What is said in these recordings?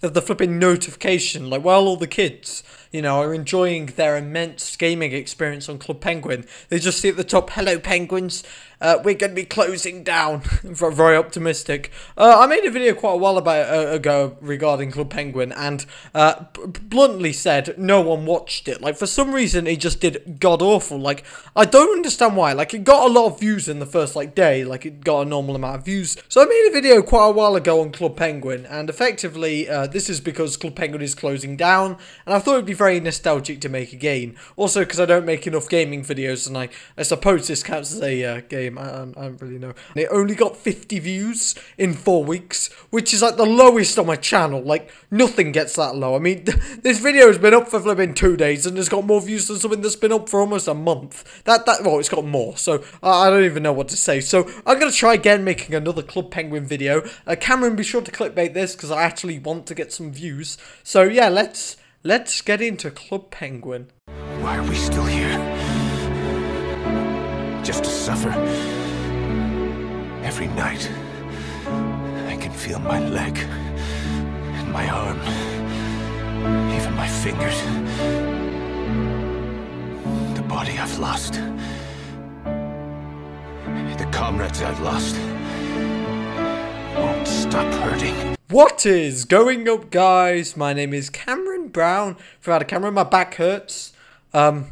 of the flipping notification, like while all the kids, you know, are enjoying their immense gaming experience on Club Penguin, they just see at the top, "Hello, penguins. Uh, we're going to be closing down." Very optimistic. Uh, I made a video quite a while about, uh, ago regarding Club Penguin, and uh, bluntly said no one watched it. Like for some reason, it just did god awful. Like I don't understand why. Like it got a lot of views in the first like day. Like it got a normal amount of views. So I made a video quite a while ago on Club Penguin, and effectively, uh, this is because Club Penguin is closing down, and I thought it'd be very nostalgic to make again. Also, because I don't make enough gaming videos, and I, I suppose this counts as a uh, game. I, I, don't really know. And it only got 50 views in four weeks, which is like the lowest on my channel. Like, nothing gets that low. I mean, this video has been up for flipping two days, and it's got more views than something that's been up for almost a month. That, that, well, it's got more, so I, I don't even know what to say. So, I'm going to try again making another Club Penguin video. Uh, Cameron, be sure to clickbait this, because I actually want to get some views. So, yeah, let's, let's get into Club Penguin. Why are we still here? Suffer? Every night, I can feel my leg, and my arm, even my fingers. The body I've lost. The comrades I've lost. Won't stop hurting. What is going up, guys? My name is Cameron Brown. Without a camera, my back hurts. Um,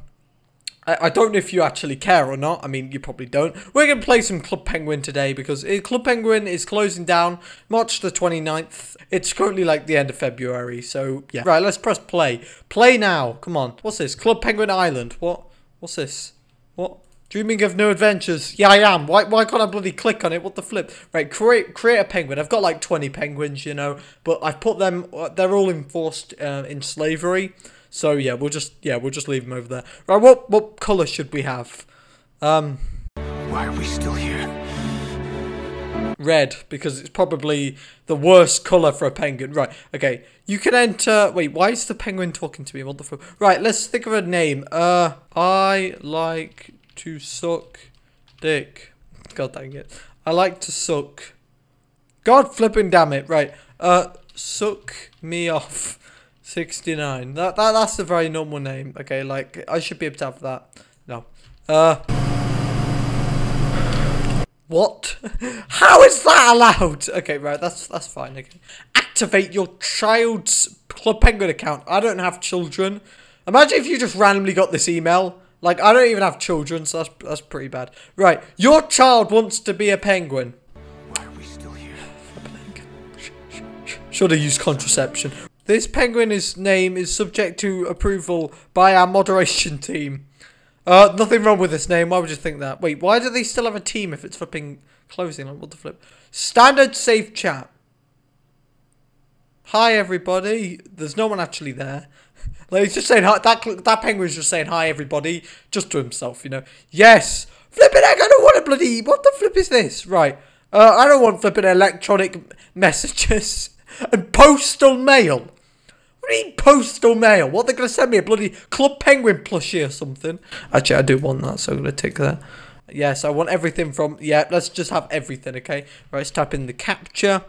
I, I don't know if you actually care or not. I mean, you probably don't. We're going to play some Club Penguin today because Club Penguin is closing down March the 29th. It's currently like the end of February, so yeah. Right, let's press play. Play now. Come on. What's this? Club Penguin Island. What? What's this? What? Dreaming of new adventures. Yeah, I am. Why, why can't I bloody click on it? What the flip? Right, create create a penguin. I've got like 20 penguins, you know, but I've put them, they're all enforced uh, in slavery. So yeah, we'll just, yeah, we'll just leave them over there. Right, what, what colour should we have? Um, Why are we still here? red, because it's probably the worst colour for a penguin. Right, okay. You can enter, wait, why is the penguin talking to me? What the fuck? Right, let's think of a name. Uh, I like to suck dick. God dang it. I like to suck. God flipping damn it. Right. Uh, suck me off. 69. That, that That's a very normal name. Okay, like, I should be able to have that. No. Uh... What? How is that allowed? Okay, right, that's that's fine. Okay. Activate your child's Club Penguin account. I don't have children. Imagine if you just randomly got this email. Like, I don't even have children, so that's, that's pretty bad. Right, your child wants to be a penguin. Why are we still here? Should have used contraception. This penguin's name is subject to approval by our moderation team. Uh, nothing wrong with this name. Why would you think that? Wait, why do they still have a team if it's flipping closing? Like, what the flip? Standard safe chat. Hi, everybody. There's no one actually there. Like, he's just saying hi. That, that penguin's just saying hi, everybody. Just to himself, you know. Yes. Flipping heck, I don't want a bloody... What the flip is this? Right. Uh, I don't want flipping electronic messages and postal mail. Mean postal mail? What, they're going to send me a bloody Club Penguin plushie or something? Actually, I do want that, so I'm going to take that. Yes, I want everything from... Yeah, let's just have everything, okay? Right, let's type in the capture.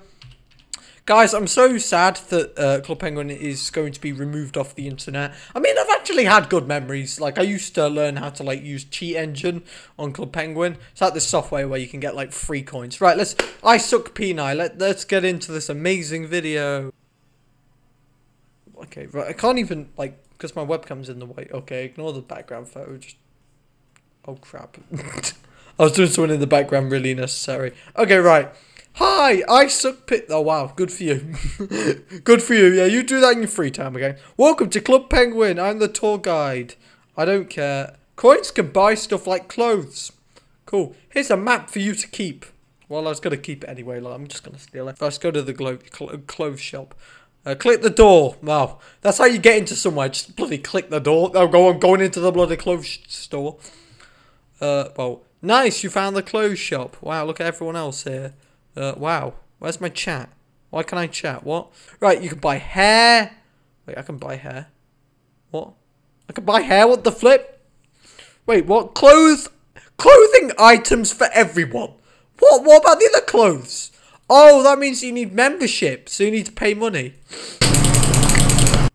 Guys, I'm so sad that uh, Club Penguin is going to be removed off the internet. I mean, I've actually had good memories. Like, I used to learn how to, like, use Cheat Engine on Club Penguin. It's like this software where you can get, like, free coins. Right, let's... I suck Peni. Let, let's get into this amazing video. Okay, right. I can't even, like, because my webcam's in the way. Okay, ignore the background photo. Just... Oh, crap. I was doing something in the background really necessary. Okay, right. Hi, I suck pit. Oh wow, good for you. good for you. Yeah, you do that in your free time, okay? Welcome to Club Penguin. I'm the tour guide. I don't care. Coins can buy stuff like clothes. Cool. Here's a map for you to keep. Well, I was gonna keep it anyway. Like, I'm just gonna steal it. Let's go to the clo clothes shop. Uh, click the door. Wow, that's how you get into somewhere. Just bloody click the door. Oh, go on, going into the bloody clothes store. Uh, well, nice. You found the clothes shop. Wow, look at everyone else here. Uh, wow. Where's my chat? Why can I chat? What? Right, you can buy hair. Wait, I can buy hair. What? I can buy hair? What the flip? Wait, what? Clothes? Clothing items for everyone. What? What about the other clothes? Oh, that means you need membership, so you need to pay money.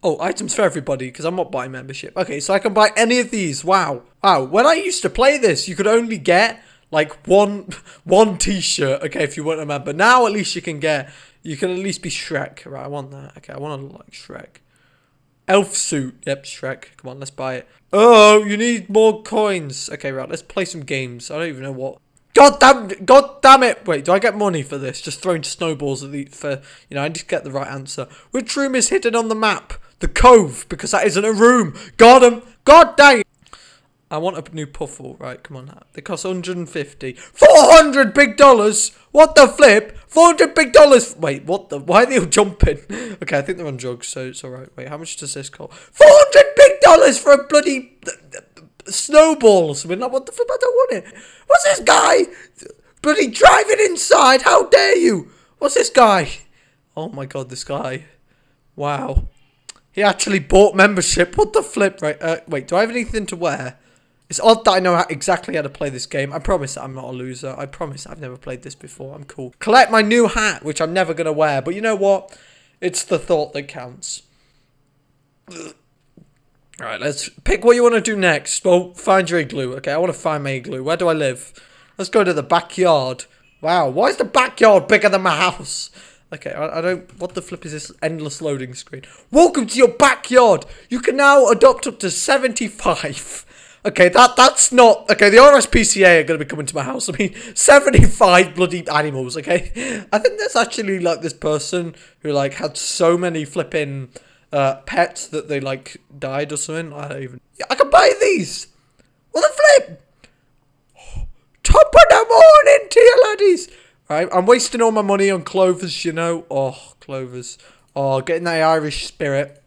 Oh, items for everybody, because I'm not buying membership. Okay, so I can buy any of these. Wow. Wow. When I used to play this, you could only get like one one t-shirt, okay, if you weren't a member. Now at least you can get you can at least be Shrek. Right, I want that. Okay, I want to look like Shrek. Elf suit. Yep, Shrek. Come on, let's buy it. Oh, you need more coins. Okay, right, let's play some games. I don't even know what God damn, God damn it! Wait, do I get money for this? Just throwing snowballs at the for you know? I need to get the right answer. Which room is hidden on the map? The cove, because that isn't a room. Got him. God um, dang it. I want a new puffle. Right, come on. They cost 150. 400 big dollars. What the flip? 400 big dollars. Wait, what the? Why are they all jumping? Okay, I think they're on drugs, so it's alright. Wait, how much does this cost? 400 big dollars for a bloody snowballs. We're not, what the flip? I don't want it. What's this guy? Bloody driving inside. How dare you? What's this guy? Oh my god, this guy. Wow. He actually bought membership. What the flip? Right. Uh, wait, do I have anything to wear? It's odd that I know how, exactly how to play this game. I promise I'm not a loser. I promise I've never played this before. I'm cool. Collect my new hat, which I'm never going to wear. But you know what? It's the thought that counts. Alright, let's pick what you want to do next. Well, find your igloo. Okay, I want to find my igloo. Where do I live? Let's go to the backyard. Wow, why is the backyard bigger than my house? Okay, I, I, don't... What the flip is this endless loading screen? Welcome to your backyard! You can now adopt up to 75. Okay, that that's not... Okay, the RSPCA are going to be coming to my house. I mean, 75 bloody animals, okay? I think there's actually, like, this person who, like, had so many flipping uh, pets that they like died or something. I don't even. I can buy these. What the flip? Top of the morning to you laddies. Right, I'm wasting all my money on clovers, you know. Oh, clovers. Oh, getting that Irish spirit.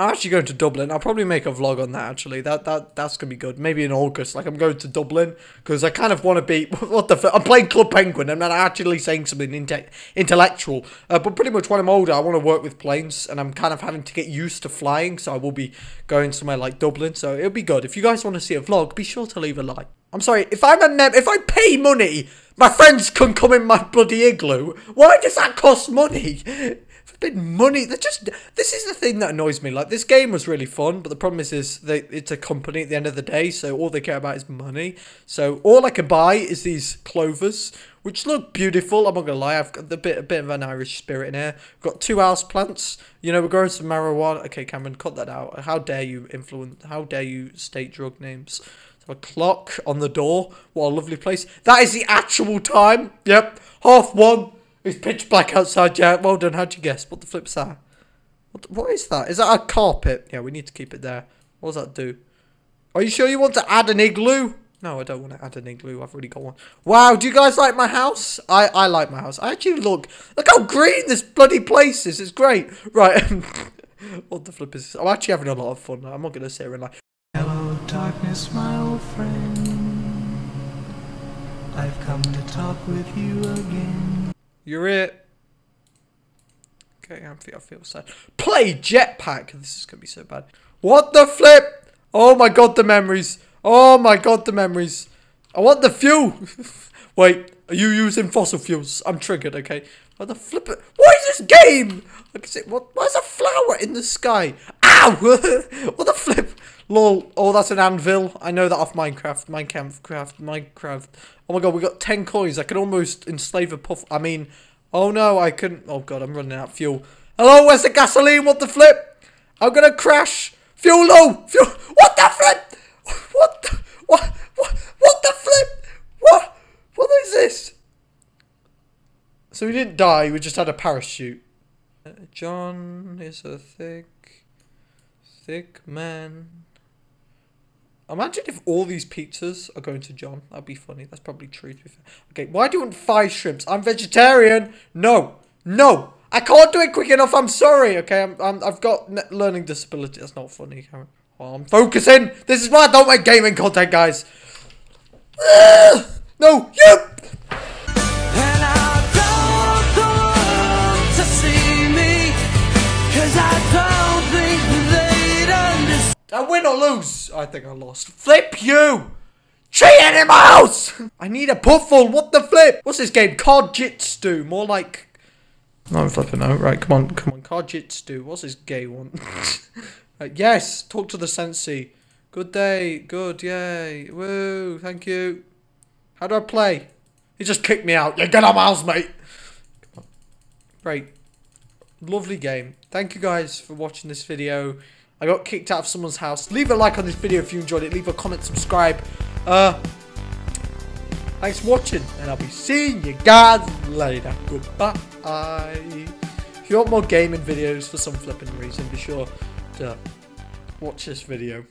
I'm actually going to Dublin. I'll probably make a vlog on that. Actually, that that that's gonna be good. Maybe in August. Like I'm going to Dublin because I kind of want to be. What the? I'm playing Club Penguin. I'm not actually saying something inte intellectual. Uh, but pretty much when I'm older, I want to work with planes, and I'm kind of having to get used to flying. So I will be going somewhere like Dublin. So it'll be good. If you guys want to see a vlog, be sure to leave a like. I'm sorry. If I'm a mem, if I pay money, my friends can come in my bloody igloo. Why does that cost money? bit money. They're just. This is the thing that annoys me. Like this game was really fun, but the problem is, is they it's a company at the end of the day, so all they care about is money. So all I can buy is these clovers, which look beautiful. I'm not gonna lie. I've got a bit a bit of an Irish spirit in here. I've got two house plants. You know, we're growing some marijuana. Okay, Cameron, cut that out. How dare you influence? How dare you state drug names? a clock on the door. What a lovely place. That is the actual time. Yep, half one. It's pitch black outside, yeah. Well done. How'd you guess? What the flip's that? What, what is that? Is that a carpet? Yeah, we need to keep it there. What does that do? Are you sure you want to add an igloo? No, I don't want to add an igloo. I've already got one. Wow, do you guys like my house? I, I like my house. I actually look... Look how green this bloody place is. It's great. Right. what the flip is this? I'm actually having a lot of fun. I'm not going to sit here and like... Hello, darkness, my old friend. I've come to talk with you again. You're it. Okay, I feel, I feel sad. Play jetpack. This is gonna be so bad. What the flip? Oh my god, the memories. Oh my god, the memories. I want the fuel. Wait, are you using fossil fuels? I'm triggered. Okay. What the flip? It? What is this game? What? Why is a flower in the sky? Ow! what the flip? Lol. Oh, that's an anvil. I know that off Minecraft. Minecraft. Minecraft. Oh my god, we got 10 coins. I can almost enslave a puff. I mean, oh no, I couldn't. Oh god, I'm running out of fuel. Hello, where's the gasoline? What the flip? I'm gonna crash. Fuel low. Fuel. What the flip? What the, what, what, what the flip? What? What is this? So we didn't die, we just had a parachute. Uh, John is a thick, thick man. Imagine if all these pizzas are going to John. That'd be funny. That's probably true, to be fair. Okay, why do you want five shrimps? I'm vegetarian. No. No. I can't do it quick enough. I'm sorry, okay? I'm, I'm, I've got learning disability. That's not funny. Well, I'm focusing. This is why I don't make gaming content, guys. no, you Lose. I think I lost. Flip you! My house! I need a puffle. What the flip? What's this game? Card Jitsu. More like No, I'm flipping out. Right, come on, come on. Kajitsu. What's this gay one? yes, talk to the sensei. Good day. Good, yay. Woo, thank you. How do I play? He just kicked me out. Yeah, get of my house, mate. Great. Lovely game. Thank you guys for watching this video. I got kicked out of someone's house. Leave a like on this video if you enjoyed it. Leave a comment, subscribe. Uh, thanks for watching, and I'll be seeing you guys later. Goodbye. If you want more gaming videos for some flipping reason, be sure to watch this video.